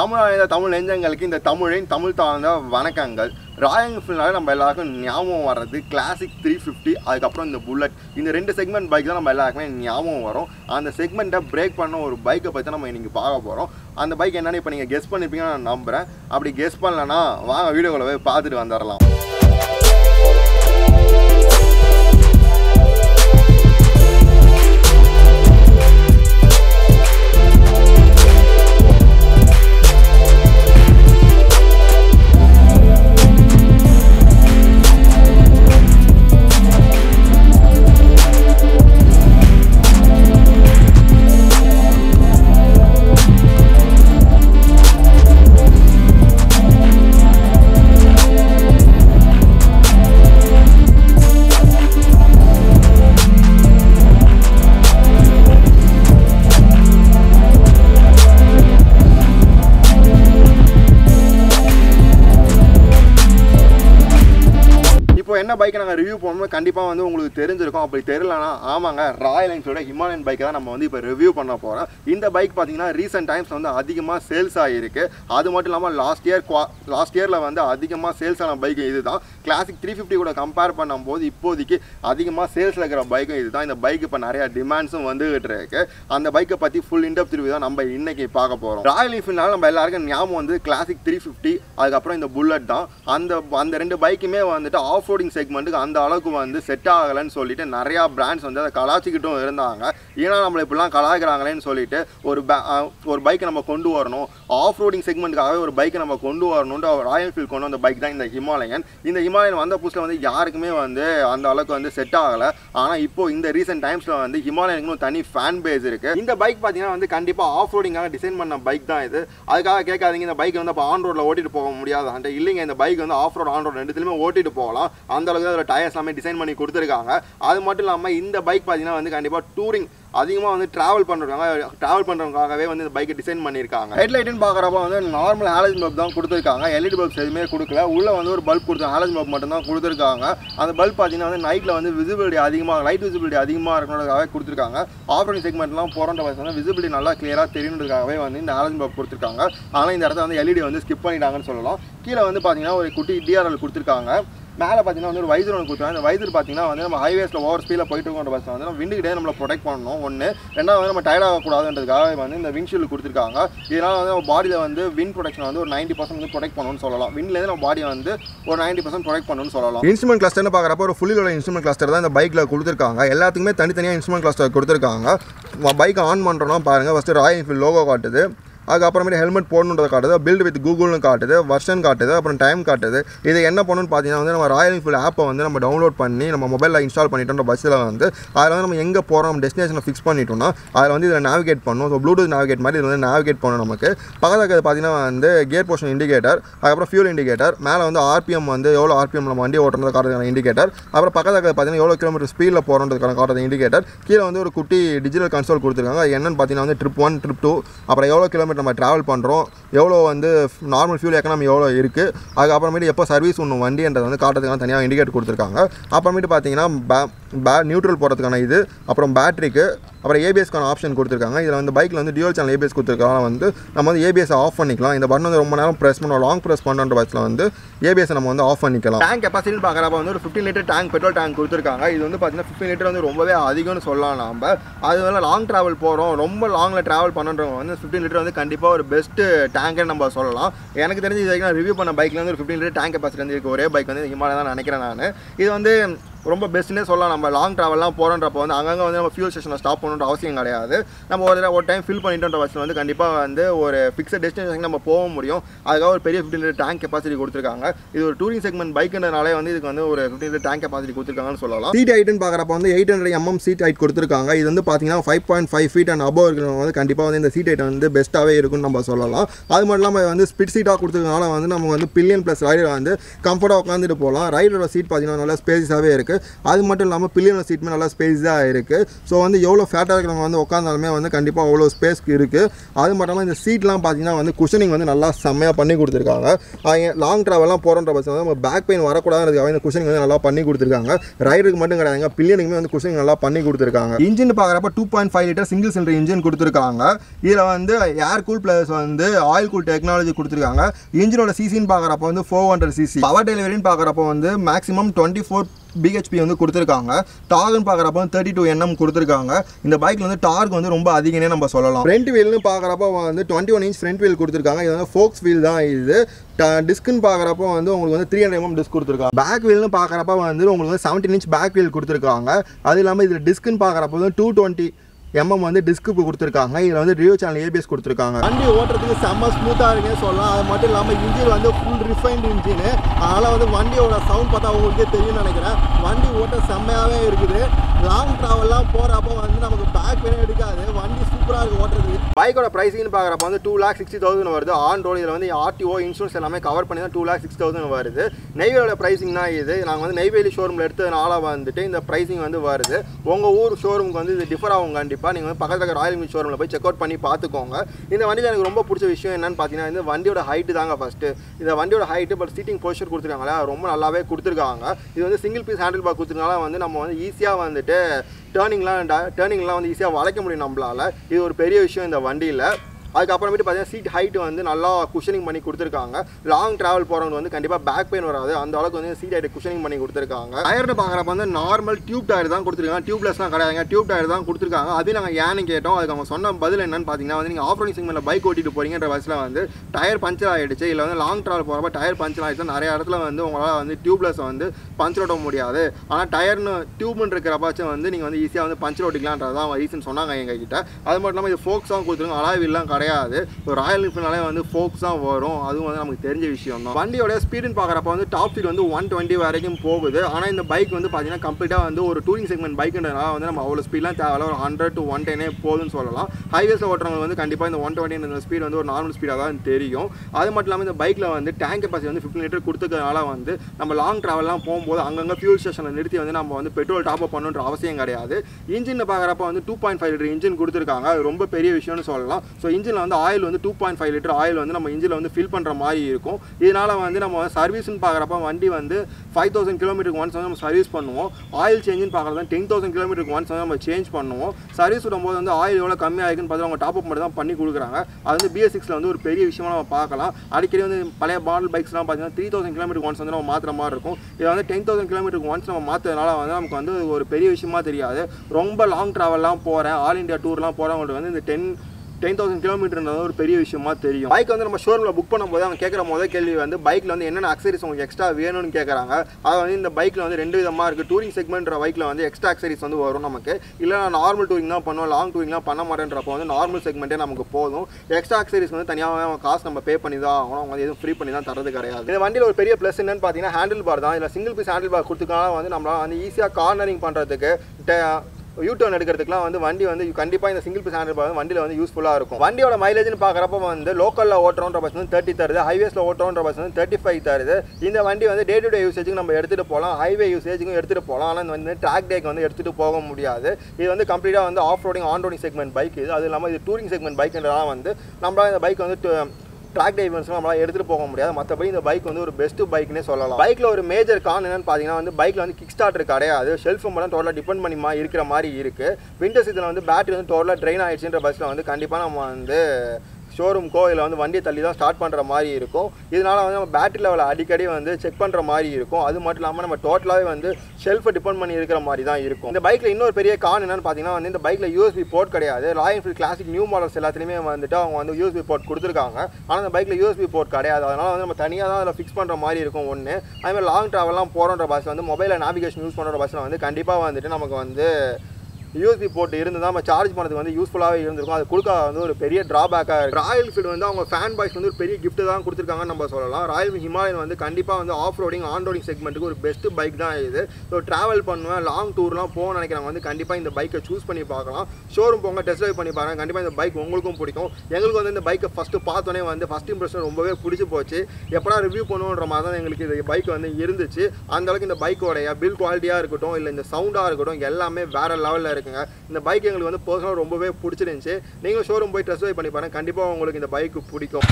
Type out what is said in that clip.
தமிழ் தமிழ் நெஞ்சங்களுக்கு இந்த தமிழின் தமிழ் தாழ்ந்த வணக்கங்கள். ராயங் என்ஃபீல்ட்னால நம்ம எல்லாருக்கும் ஞாபகம் வர்றது கிளாசிக் த்ரீ ஃபிஃப்டி அதுக்கப்புறம் இந்த புல்லட் இந்த ரெண்டு செக்மெண்ட் பைக் தான் நம்ம எல்லாருக்குமே ஞாபகம் வரும். அந்த செக்மெண்ட்டை பிரேக் பண்ண ஒரு பைக்கை பற்றி நம்ம இன்றைக்கி பார்க்க போகிறோம் அந்த பைக் என்னென்னு இப்போ நீங்கள் கெஸ் பண்ணிருப்பீங்கன்னு நான் நம்புகிறேன் அப்படி கெஸ் பண்ணலன்னா வாங்க வீடியோவில் போய் பார்த்துட்டு வந்துடலாம் பைக்கை நாங்கள் ரிவ்யூ பண்ணணும் கண்டிப்பாக வந்து உங்களுக்கு தெரிஞ்சிருக்கும். அப்படி தெரியலனா ஆமாங்க ராயல் என்ஃபீல்டோட ஹிமாலயன் பைக்கை தான் நம்ம வந்து இப்போ ரிவ்யூ பண்ண போகிறோம் இந்த பைக் பார்த்தீங்கன்னா ரீசெண்ட் டைம்ஸ் வந்து அதிகமாக சேல்ஸ் ஆகிருக்கு அது மட்டும் இல்லாமல் லாஸ்ட் இயர் லாஸ்ட் இயரில் வந்து அதிகமாக சேல்ஸ் ஆன பைக் இதுதான். கிளாசிக் த்ரீ ஃபிஃப்டி கூட கம்பேர் பண்ணும்போது இப்போதைக்கு அதிகமாக சேல்ஸில் இருக்கிற பைக்கும் இதுதான். இந்த பைக் இப்போ நிறையா டிமாண்ட்ஸும் வந்துகிட்டு இருக்கு. அந்த பைக்கை பற்றி ஃபுல் இன்டப் ரிவ்யூ தான் நம்ம இன்னைக்கு பார்க்க போகிறோம் ராயல் என்ஃபீல்ட்னால நம்ம எல்லாருக்கும் ஞாபகம் வந்து கிளாசிக் த்ரீ ஃபிஃப்டி அதுக்கப்புறம் இந்த புல்லட் தான். அந்த அந்த ரெண்டு பைக்குமே வந்துட்டு ஆஃப் ரோடிங் செக்மெண்ட்டுக்கு அந்த அளவுக்கு வந்து செட் ஆகலைன்னு சொல்லிட்டு நிறையா பிராண்ட்ஸ் வந்து அதை கலாச்சிக்கிட்டும் இருந்தாங்க. ஏன்னா நம்மளை இப்படிலாம் கலாய்க்கிறாங்களேன்னு சொல்லிட்டு ஒரு ஒரு பைக்கை நம்ம கொண்டு வரணும். ஆஃப் ரோடிங் செக்மெண்ட்டுக்காகவே ஒரு பைக்கை நம்ம கொண்டு வரணுன்ற ராயல் ஃபீல்ட் கொண்டு வந்த பைக் தான் இந்த ஹிமாலயன் இந்த ஹிமாலயன் வந்த புதுசில் வந்து யாருக்குமே வந்து அந்த அளவுக்கு வந்து செட் ஆகலை. ஆனால் இப்போ இந்த ரீசெண்ட் டைம்ஸில் வந்து ஹிமாலயனுக்கு தனி ஃபேன் பேஸ் இருக்குது இந்த பைக் பார்த்தீங்கன்னா வந்து கண்டிப்பாக ஆஃப் ரோடிங்காக டிசைன் பண்ண பைக் தான் இது. அதுக்காக கேட்காதீங்க இந்த பைக் வந்து அப்போ ஆன் ரோட்டில் ஓட்டிட்டு போக முடியாது? இல்லைங்க இந்த பைக் வந்து ஆஃப் ரோட் ஆன் ரோட் ரெண்டுத்துலையுமே ஓட்டிட்டு போகலாம். அந்த அளவுக்கு அதோட டயர்ஸ் எல்லாமே டிசைன் பண்ணி கொடுத்துருக்காங்க. அது மட்டும் இல்லாமல் இந்த பைக் பார்த்தீங்கன்னா வந்து கண்டிப்பாக டூரிங் அதிகமாக வந்து ட்ராவல் பண்ணுறாங்க ட்ராவல் பண்ணுறவங்களுக்காகவே வந்து இந்த பைக்கை டிசைன் பண்ணியிருக்காங்க. ஹெட்லைட்டுன்னு பார்க்குறப்ப வந்து நார்மல் ஹாலஜன் பல்ப் தான் கொடுத்துருக்காங்க. எல்இடி பல்ப்ஸ் எதுவுமே கொடுக்கல. உள்ளே வந்து ஒரு பல்ப் கொடுத்து ஹாலஜன் பல்ப் மட்டும் தான் கொடுத்துருக்காங்க. அந்த பல்ப் பார்த்தீங்கன்னா வந்து நைட்டில் வந்து விசிபிலிட்டி அதிகமாக லைட் விசிபிலிட்டி அதிகமாக இருக்கணுன்றதுக்காகவே கொடுத்துருக்காங்க. ஆஃப்ரோடிங் செக்மெண்ட்லாம் போகிற பஸ் வந்து விசிபிலிட்டி நல்லா கிளியராக தெரியணுன்றதுக்காகவே வந்து இந்த ஹாலஜன் பல்ப் கொடுத்துருக்காங்க. ஆனால் இந்த இடத்த வந்து எல்இடி வந்து ஸ்கிப் பண்ணிட்டாங்கன்னு சொல்லலாம். கீழே வந்து பார்த்தீங்கன்னா ஒரு குட்டி டிஆர்எல் கொடுத்துருக்காங்க. மேலே பார்த்தீங்கன்னா வந்து ஒரு வைசர் ஒன்று கொடுத்தாங்க அந்த வைசர் பார்த்தீங்கன்னா வந்து நம்ம ஹைவேஸில் ஓவர் ஸ்பீடில் போயிட்டு இருக்கோன்ற பஸ் வந்து நம்ம விண்டுகிட்டே நம்மளை ப்ரொடெக்ட் பண்ணணும். ஒன்று ரெண்டாவது வந்து நம்ம டயர்ட் ஆகக்கூடாதுன்றதுக்காக வந்து இந்த விண்ட்ஷீல்டு கொடுத்துருக்காங்க. இதனால் வந்து நம்ம பாடியில் வந்து விண்ட் ப்ரொடெக்ஷன் வந்து ஒரு நைன்ட்டி பர்சன்ட் வந்து ப்ரொடெக்ட் பண்ணணும்னு சொல்லலாம். விண்ட்லேருந்து நம்ம பாடியை வந்து ஒரு நைன்ட்டி பர்சன்ட் ப்ரொடெக்ட் பண்ணணும்னு சொல்லலாம். இன்ஸ்ட்ருமெண்ட் கிளஸ்டர்னு பார்க்குறப்ப ஒரு ஃபுல்லிலோட இன்ஸ்ட்ருமெண்ட் கிளஸ்டர் தான் இந்த பைக்கில் கொடுத்துருக்காங்க. எல்லாத்துக்குமே தனித்தனியாக இன்ஸ்ட்ருமெண்ட் கிளஸ்டர் கொடுத்துருக்காங்க. பைக்கை ஆன் பண்ணுறோம்னா பாருங்கள் ஃபஸ்ட்டு ராயல் என்ஃபீல்ட் லோகோ காட்டுது. அதுக்கப்புறமேட்டு ஹெல்மெட் போடணுன்றதை காட்டுது பில்ட் வித் கூகுள்னு காட்டுது வருஷன் காட்டுது அப்புறம் டைம் காட்டுது. இது என்ன பண்ணணும்னு பார்த்தீங்கன்னா வந்து நம்ம ராயல் என்ஃபீல்டு ஆப்பை வந்து நம்ம டவுன்லோட் பண்ணி நம்ம மொபைலில் இன்ஸ்டால் பண்ணிட்டோம் பஸ்ஸில் வந்து அதில் வந்து நம்ம எங்கே போகிறோம் டெஸ்டினேஷனை ஃபிக்ஸ் பண்ணிட்டோம்னா அதில் வந்து இதில் நேவிகேட் பண்ணணும் ஸோ ப்ளூடூத் நேவிகேட் மாதிரி இது வந்து நேவிகேட் பண்ணணும் நமக்கு. பக்கத்தில் இருக்கிறது பார்த்தீங்கன்னா வந்து கியர் போர்ஷன் இண்டிகேட்டர் அதுக்கப்புறம் ஃபியூல் இண்டிகேட்டர் மேலே வந்து ஆர்பிஎம் வந்து எவ்வளோ ஆர்பிஎம் நம்ம வண்டி ஓட்டுறது காட்டுறதுக்கான இண்டிகேட்டர் அப்புறம் பக்கத்தில் இருக்கிறது பார்த்தீங்கன்னா எவ்வளோ கிலோமீட்டர் ஸ்பீடில் போகிறதுக்கான காட்டுறது இண்டிகேட்டர் கீழே வந்து ஒரு குட்டி டிஜிட்டல் கன்சோல் கொடுத்துருக்காங்க. அது என்னன்னு பார்த்தீங்கன்னா வந்து ட்ரிப் ஒன் ட்ரிப் டூ அப்புறம் எவ்வளோ கிலோமீட்டர் நம்ம ட்ராவல் பண்ணுறோம் எவ்வளோ வந்து நார்மல் ஃபியூல் எக்கனாமி எவ்வளோ இருக்குது அதுக்கப்புறமேட்டு எப்போ சர்வீஸ் ஒன்று வண்டின்றதை வந்து காட்டுறதுக்கான தனியாக இண்டிகேட் கொடுத்துருக்காங்க. அப்புறமேட்டு பார்த்தீங்கன்னா பே நியூட்ரல் போகிறதுக்கான இது அப்புறம் பேட்ரிக்கு அப்புறம் ஏபிஎஸ்க்கான ஆப்ஷன் கொடுத்துருக்காங்க. இதில் வந்து பைக்கில் வந்து டியூல் சேனல் ஏபிஎஸ் கொடுத்துருக்காங்க வந்து நம்ம வந்து ஏபிஎஸை ஆஃப் பண்ணிக்கலாம். இந்த பட்டன் வந்து ரொம்ப நேரம் ப்ரெஸ் பண்ணோம் லாங் ப்ரெஸ் பண்ணுற பட்சத்தில் வந்து ஏபிஎஸ் நம்ம வந்து ஆஃப் பண்ணிக்கலாம். டேங்க் கெப்பாசிட்டி பார்க்குறப்ப வந்து ஒரு fifteen litre tank petrol tank கொடுத்துருக்காங்க. இது வந்து பார்த்தீங்கன்னா ஃபிஃப்டின் லிட்டர் வந்து ரொம்பவே அதிகம்னு சொல்லலாம் நம்ம அது வந்து லாங் ட்ராவல் போகிறோம் ரொம்ப லாங்கில் ட்ராவல் பண்ணுறவங்க வந்து ஃபிஃப்டின் லிட்டர் வந்து கண்டிப்பாக ஒரு பெஸ்ட்டு டேங்க்னு நம்ம சொல்லலாம். எனக்கு தெரிஞ்சு இது வரைக்கும் நான் ரிவ்யூ பண்ண பைக்கில் வந்து ஒரு ஃபிஃப்டின் லிட்டர் டேங்க் கெப்பாசிட்டி வந்து இருக்க. ஒரே பைக் வந்து ஹிமாலயா தான் நினைக்கிறேன் நான். இது வந்து ரொம்ப பெஸ்ட்னே சொல்லலாம். நம்ம லாங் ட்ராவல்லாம் போகிறோன்றப்போ வந்து அங்கங்கே வந்து நம்ம ஃபியூல் ஸ்டேஷனில் ஸ்டாப் பண்ணணுன்ற அவசியம் கிடையாது. நம்ம ஒரு தடவை ஒரு டைம் ஃபில் பண்ணிட்டோன்ற பட்சத்தில் வந்து கண்டிப்பாக வந்து ஒரு ஃபிக்ஸட் டெஸ்டினேஷன் நம்ம போக முடியும். அதுக்காக ஒரு பெரிய ஃபிஃப்டின் லிட்டர் டேங்க் கெப்பாசிட்டி கொடுத்துருக்காங்க. இது ஒரு டூரிங் செக்மெண்ட் பைக்குன்றனாலே வந்து இதுக்கு வந்து ஒரு ஃபிஃப்டின் லிட்டர் டேங்க் கெப்பாசிட்டி கொடுத்துருக்காங்கன்னு சொல்லலாம். சீட் ஹைட்னு பார்க்குறப்ப வந்து eight hundred MM seat height கொடுத்துருக்காங்க. இது வந்து பார்த்தீங்கன்னா five point five feet and above இருக்கிறவங்க வந்து கண்டிப்பாக வந்து இந்த சீட் ஹைட் வந்து பெஸ்ட்டாகவே இருக்கும்னு நம்ம சொல்லலாம். அது மட்டும் இல்லாமல் வந்து ஸ்பிட் சீட்டாக கொடுத்துருக்கனால வந்து நம்ம வந்து பில்லியன் ப்ளஸ் ரைடர் வந்து கம்ஃபர்ட்டாக உட்காந்துட்டு போகலாம். ரைடரோட சீட் பார்த்தீங்கன்னா நல்லா ஸ்பேஸாகவே இருக்குது அது மட்டும் இல்லாமல் பில்லியன் சீட்டுமே நல்லா ஸ்பேஸாக இருக்குது ஸோ வந்து எவ்வளோ ஃபேட்டாக இருக்கிறவங்க வந்து உட்காந்தாலுமே வந்து கண்டிப்பாக அவ்வளோ ஸ்பேஸ் இருக்குது அது மட்டும் இல்லாமல் இந்த சீட்லாம் பார்த்தீங்கன்னா வந்து குஷனிங் வந்து நல்லா செம்மையாக பண்ணி கொடுத்துருக்காங்க. லாங் ட்ராவல்லாம் போகிறோன்ற பட்சம் வந்து நம்ம பேக் பெயின் வரக்கூடாதுன்றதுக்காக இந்த குஷனிங் வந்து நல்லா பண்ணி கொடுத்துருக்காங்க. ரைடருக்கு மட்டும் கிடையாதுங்க பில்லியனுக்குமே வந்து குஷனிங் நல்லா பண்ணி கொடுத்துருக்காங்க. இன்ஜின் பார்க்குறப்ப two point five litre single cylinder engine கொடுத்துருக்காங்க. இதில் வந்து ஏர் கூல் ப்ளஸ் வந்து ஆயில் கூல் டெக்னாலஜி கொடுத்துருக்காங்க. இன்ஜினோட சிசின்னு பார்க்குறப்ப வந்து ஃபோர் ஹண்ட்ரட் சிசி பவர் டெலிவரின்னு பார்க்குறப்ப வந்து மேக்ஸிமம் டுவெண்ட்டி ஃபோர் பிஹெச்பி வந்து கொடுத்துருக்காங்க. டார்க்னு பார்க்குறப்ப தேர்ட்டி டூ என்எம் கொடுத்துருக்காங்க. இந்த பைக்கில் வந்து டார்க் வந்து ரொம்ப அதிகனே நம்ம சொல்லலாம். ஃப்ரண்ட் வீல்னு பார்க்குறப்ப வந்து twenty one inch front wheel கொடுத்துருக்காங்க. இது வந்து ஃபோக்ஸ் வீல் தான் இது. டிஸ்க்குன்னு பார்க்குறப்ப வந்து உங்களுக்கு வந்து த்ரீ ஹண்ட்ரட் எம்எம் டிஸ்க் கொடுத்துருக்காங்க. பேக் வீல்னு பார்க்குறப்ப வந்து உங்களுக்கு வந்து செவன்டீன் இன்ச் பேக் வீல் கொடுத்துருக்காங்க. அது இல்லாமல் இதில் டிஸ்க்குன்னு பார்க்குறப்ப வந்து டூ டுவெண்ட்டி எம்எம் வந்து டிஸ்க்கு கொடுத்துருக்காங்க. இதில் வந்து ரியோ சேனல் ஏபிஎஸ் கொடுத்துருக்காங்க. வண்டி ஓட்டுறதுக்கு செம்ம ஸ்மூத்தாக இருக்குன்னு சொல்லலாம். அது மட்டும் இல்லாமல் இன்ஜின் வந்து அன்ரிஃபைன்டு இன்ஜினு அதனால் வந்து வண்டியோட சவுண்ட் பார்த்தா உங்களுக்கே தெரியும்னு நினைக்கிறேன். வண்டி ஓட்ட செம்மையாகவே இருக்குது. லாங் ட்ராவல்லாம் போகிறப்போ வந்து நமக்கு பேக் வேணும் எடுக்காது. வண்டி சூப்பராக இருக்குது ஓட்டுறதுக்கு. பைக்கோட ப்ரைஸிங்னு பார்க்குறப்ப வந்து டூ லேக் சிக்ஸ்டி தௌசண்ட் வருது. ஆன் ரோடு இதில் வந்து ஆர்டிஓ இன்சூரன்ஸ் எல்லாமே கவர் பண்ணி தான் டூ லேக் சிக்ஸ் தௌசண்ட் வருது. நெய்வேலியோட ப்ரைஸிங் தான் இது. நாங்கள் வந்து நெய்வேலி ஷோரூமில் எடுத்ததுனால வந்துட்டு இந்த ப்ரைஸிங் வந்து வருது. உங்கள் ஊர் ஷோரூமுக்கு வந்து இது டிஃபர் ஆகும் கண்டிப்பாக நீங்கள் வந்து பக்கத்தில் ராயல் என்ஃபீல்ட் ஷோரூமில் போய் செக் அவுட் பண்ணி பார்த்துக்கோங்க. இந்த வண்டியில் எனக்கு ரொம்ப பிடிச்ச விஷயம் என்னன்னு பார்த்தீங்கன்னா இந்த வண்டியோட ஹைட்டு தாங்க ஃபஸ்ட்டு இந்த வண்டியோட ஹைட்டு பட் சீட்டிங் போஸ்டர் கொடுத்துருக்காங்களா? ரொம்ப நல்லாவே கொடுத்துருக்காங்க. இது வந்து சிங்கிள் பீஸ் ஹேண்டில் பார் கொடுத்துருக்கனால வந்து நம்ம வந்து ஈஸியாக வந்துட்டு டேர்னிங்லாம் டேர்னிங்லாம் வந்து ஈஸியாக வளைக்க முடியும் நம்மளால. இது ஒரு பெரிய விஷயம் இந்த வண்டியில். அதுக்கப்புறமேட்டு பார்த்தீங்கன்னா சீட் ஹைட் வந்து நல்லா குஷனிங் பண்ணி கொடுத்துருக்காங்க. லாங் ட்ராவல் போகிறவங்க வந்து கண்டிப்பாக பேக் பெயின் வராது. அந்த அளவுக்கு வந்து சீட் ஹைட் குஷனிங் பண்ணி கொடுத்துருக்காங்க. டயர்னு பார்க்குறப்ப வந்து நார்மல் டியூப் டயர் தான் கொடுத்துருக்காங்க. டியூப்லெஸ்லாம் கிடையாதுங்க. டியூப் டயர் தான் கொடுத்துருக்காங்க. அதையும் நாங்கள் ஏன்னு கேட்டோம். அதுக்கு அவங்க சொன்ன பதில் என்னன்னு பார்த்தீங்கன்னா வந்து நீங்கள் ஆஃப் ரோடிங் செக்மெண்ட்டில் பைக் ஓட்டிட்டு போகிறீங்கிற வயசில் வந்து டயர் பஞ்சர் ஆகிடுச்சு இல்லை வந்து லாங் ட்ராவல் போகிறப்ப டயர் பஞ்சர் ஆகிடுச்சு நிறைய இடத்துல வந்து உங்களால் வந்து டியூப்லெஸ் வந்து பஞ்சர் ஓட்ட முடியாது. ஆனால் டயர்னு டியூப்னு இருக்கிறப்பாச்சும் வந்து நீங்கள் வந்து ஈஸியாக வந்து பஞ்சர் ஓட்டிக்கலான்றது தான் ரீசன் சொன்னாங்க எங்ககிட்ட. அது மட்டும் இல்லாமல் இது ஃபோக்ஸாகவும் கொடுத்துருங்க அலாவில்லாம் கிடையாது கிடையாது. ராயல் என்ஃபீல்ட்னாலே வந்து ஃபோக்ஸ் தான் வரும். அதுவும் வந்து நமக்கு தெரிஞ்ச விஷயம் தான் வண்டியோட ஸ்பீடுன்னு பார்க்குறப்ப வந்து டாப் ஸ்பீட் வந்து ஒன் டுவெண்ட்டி வரைக்கும் போகுது. ஆனால் இந்த பைக் வந்து பார்த்தீங்கன்னா கம்ப்ளீட்டாக வந்து ஒரு டூரிங் செக்மெண்ட் பைக்குன்றதுனால வந்து நம்ம அவ்வளோ ஸ்பீட்லாம் தேவையில்ல. ஒரு ஹண்ட்ரட் டு ஒன் டென்னே போதும்னு சொல்லலாம். ஹைவேஸில் ஓட்டுறவங்க வந்து கண்டிப்பாக இந்த ஒன் டுவெண்ட்டி ஸ்பீட் வந்து ஒரு நார்மல் ஸ்பீடாக தான் தெரியும். அது மட்டும் இல்லாமல் இந்த பைக்கில் வந்து டேங்க் கெப்பாசிட்டி வந்து ஃபிஃப்டின் லிட்டர் கொடுத்துக்கிறதுனால வந்து நம்ம லாங் ட்ராவல்லாம் போகும்போது அங்கங்கே ஃபியூல் ஸ்டேஷனில் நிறுத்தி வந்து நம்ம வந்து பெட்ரோல் டாப் அப் பண்ணணுன்ற அவசியம் கிடையாது. இன்ஜின் பார்க்குறப்ப வந்து two point five litre engine கொடுத்துருக்காங்க. அது ரொம்ப பெரிய விஷயம்னு சொல்லலாம். ஸோ இன்ஜின் இன்ஜினில் வந்து ஆயில் வந்து two point five litre oil வந்து நம்ம இன்ஜினில் வந்து ஃபில் பண்ணுற மாதிரி இருக்கும். இதனால் வந்து நம்ம சர்வீஸ்னு பார்க்குறப்ப வண்டி வந்து ஃபைவ் தௌசண்ட் கிலோமீட்டருக்கு ஒன்ஸ் வந்து நம்ம சர்வீஸ் பண்ணுவோம். ஆயில் சேஞ்சுன்னு பார்க்குறது டென் தௌசண்ட் கிலோமீட்டருக்கு ஒன்ஸ் வந்து நம்ம சேஞ்ச் பண்ணுவோம். சர்வீஸ் விடும்போது வந்து ஆயில் எவ்வளோ கம்மி ஆகிருக்குன்னு பார்த்து அவங்க டாப் அப் மட்டும் தான் பண்ணி கொடுக்குறாங்க. அது வந்து பிஎஸ் சிக்ஸில் வந்து ஒரு பெரிய விஷயமா நம்ம பார்க்கலாம். அடிக்கடி வந்து பழைய மாடல் பைக்ஸ்லாம் பார்த்தீங்கன்னா த்ரீ தௌசண்ட் கிலோமீட்டருக்கு ஒன்ஸ் வந்து நம்ம மாற்றுற மாதிரி இருக்கும். இதை வந்து டென் தௌசண்ட் கிலோமீட்டருக்கு ஒன்ஸ் நம்ம மாற்றுறதுனால வந்து நமக்கு வந்து ஒரு பெரிய விஷயமா தெரியாது. ரொம்ப லாங் ட்ராவல்லாம் போகிறேன் ஆல் இந்தியா டூர்லாம் போகிறவங்களுக்கு வந்து இந்த டென் டென் தௌசண்ட் கிலோமீட்டர்ன்றது ஒரு பெரிய விஷயமா தெரியும். பைக் வந்து நம்ம ஷோரூமில் புக் பண்ணும்போது அவங்க கேட்குற முதல் கேள்வி வந்து பைக்கில் வந்து என்னென்ன அக்சரிஸ் உங்களுக்கு எக்ஸ்ட்ரா வேணும்னு கேட்குறாங்க. அதை வந்து இந்த பைக்கில் வந்து ரெண்டு விதமாக இருக்குது டூரிங் செக்மெண்ட்ற பைக்கில் வந்து எக்ஸ்ட்ரா அக்சரிஸ் வந்து வரும் நமக்கு. இல்லை நான் நார்மல் டூரிங் தான் பண்ணுவோம் லாங் டூரிங்லாம் பண்ண மாட்டேன்றப்போ வந்து நார்மல் செக்மெண்ட்டே நமக்கு போதும். எக்ஸ்ட்ரா அக்சரிஸ் வந்து தனியாக காசு நம்ம பே பண்ணி தான் ஆகணும். அவங்க வந்து எதுவும் ஃப்ரீ பண்ணி தான் தரது கிடையாது. இந்த வண்டியில் ஒரு பெரிய ப்ளஸ் என்னன்னு பார்த்தீங்கன்னா ஹேண்டில் பார் தான். இல்லை சிங்கிள் பீஸ் ஹேண்டில் பார் கொடுத்துக்கான வந்து நம்மளால் வந்து ஈஸியாக கார்னரிங் பண்ணுறதுக்கு யூ டர்ன் எடுக்கிறதுக்குலாம் வந்து வண்டி வந்து கண்டிப்பாக இந்த சிங்கிள் பீஸ் ஹேண்டில் வந்து வண்டியில் வந்து யூஸ்ஃபுல்லாக இருக்கும். வண்டியோட மைலேஜ்னு பார்க்குறப்ப வந்து லோக்கலில் ஓட்டுறோன்ற பஸ் வந்து தேர்ட்டி தருது ஹைவேஸில் ஓட்டுறோன்ற பஸ் வந்து தேர்ட்டி ஃபைவ் தருது. இந்த வண்டி வந்து டே டு டே யூசேஜுக்கு நம்ம எடுத்துகிட்டு போகலாம் ஹைவே யூசேஜுக்கும் எடுத்துகிட்டு போகலாம் ஆனால் இந்த வந்து ட்ராக் டேக்கு வந்து எடுத்துகிட்டு போக முடியாது. இது வந்து கம்ப்ளீட்டாக வந்து off roading on roading segment bike இது. அது இல்லாமல் இது டூரிங் செக்மெண்ட் பைக்ன்றதால வந்து நம்மளால் இந்த பைக் வந்து ட்ராக் டைவன்ஸ்லாம் நம்மளால் எடுத்துகிட்டு போக முடியாது. மற்றபடி இந்த பைக் வந்து ஒரு பெஸ்ட் பைக்னே சொல்லலாம். பைக்கில் ஒரு மேஜர் கான் என்னன்னு பார்த்தீங்கன்னா வந்து பைக்கில் வந்து கிக் ஸ்டார்டர் கிடையாது. ஷெல்ஃப் மட்டும் டோட்டலாக டிபெண்ட் பண்ணிமா இருக்கிற மாதிரி இருக்குது விண்டர் சீசனில் வந்து பேட்டரி வந்து டோட்டலாக ட்ரெயின் ஆகிடுச்சுன்ற பஸ்ஸில் வந்து கண்டிப்பாக நம்ம வந்து ஷோரூம்க்கோ இல்லை வந்து வண்டியை தள்ளி தான் ஸ்டார்ட் பண்ணுற மாதிரி இருக்கும். இதனால் வந்து நம்ம பேட்டரி லெவலை அடிக்கடி வந்து செக் பண்ணுற மாதிரி இருக்கும். அது மட்டும் இல்லாமல் நம்ம டோட்டலாகவே வந்து ஷெல்ஃபை டிபெண்ட் பண்ணி இருக்கிற மாதிரி தான் இருக்கும். இந்த பைக்கில் இன்னொரு பெரிய கான் என்னென்னு பார்த்தீங்கன்னா வந்து இந்த பைக்கில் யூஎஸ்பி போர்ட் கிடையாது. Royal Enfield classic new models எல்லாத்துலேயுமே வந்துட்டு அவங்க வந்து யூஎஸ்பி போர்ட் கொடுத்துருக்காங்க. ஆனால் அந்த பைக்கில் யூஎஸ்பி போர்ட் கிடையாது. அதனால் வந்து நம்ம தனியாக தான் அதில் ஃபிக்ஸ் பண்ணுற மாதிரி இருக்கும் ஒன்று அதுமாதிரி லாங் ட்ராவல்லாம் போகிறோன்ற பஸ்ஸில் வந்து மொபைலில் நேவிகேஷன் யூஸ் பண்ணுற பஸ்ஸில் வந்து கண்டிப்பாக வந்துட்டு நமக்கு வந்து யூஎஸ்பி போட்டு இருந்தால் நம்ம சார்ஜ் பண்ணதுக்கு வந்து யூஸ்ஃபுல்லாகவே இருந்திருக்கும். அது கொடுக்க வந்து ஒரு பெரிய ட்ராபேக்காக இருக்குது ராயல் ஃபீல்டு வந்து அவங்க ஃபேன் பாய்ஸ் வந்து ஒரு பெரிய கிஃப்ட் தான் கொடுத்துருக்காங்கன்னு நம்ம சொல்லலாம். ராயல் ஹிமாலயன் வந்து கண்டிப்பாக வந்து ஆஃப் ரோடிங் ஆன் ரோடிங் செக்மெண்ட்டுக்கு ஒரு பெஸ்ட் பைக் தான் இது. ஸோ ட்ராவல் பண்ணுவேன் லாங் டூர்லாம் போக நினைக்கிறவங்க வந்து கண்டிப்பாக இந்த பைக்கை சூஸ் பண்ணி பார்க்கலாம். ஷோரூம் போங்க டெஸ்ட் ட்ரைவ் பண்ணி பாருங்க. கண்டிப்பாக இந்த பைக் உங்களுக்கும் பிடிக்கும். எங்களுக்கு வந்து இந்த பைக்கை ஃபஸ்ட்டு பார்த்தோன்னே வந்து ஃபஸ்ட் இம்ப்ரெஷன் ரொம்பவே பிடிச்சி போச்சு. எப்படா ரிவ்யூ பண்ணுன்ற மாதிரி தான் எங்களுக்கு இந்த பைக் வந்து இருந்துச்சு. அந்தளவுக்கு இந்த பைக்கோடைய பில் குவாலிட்டியாக இருக்கட்டும் இல்லை இந்த சவுண்டாக இருக்கட்டும் எல்லாமே வேற லெவலில் இருக்குங்க. இந்த பைக் எங்களுக்கு வந்து பர்சனலாக ரொம்பவே பிடிச்சிருந்துச்சி. நீங்களும் ஷோரூம் போய் டெஸ்ட் ட்ரைவ் பண்ணி பாருங்கள் கண்டிப்பாக உங்களுக்கு இந்த பைக் பிடிக்கும்.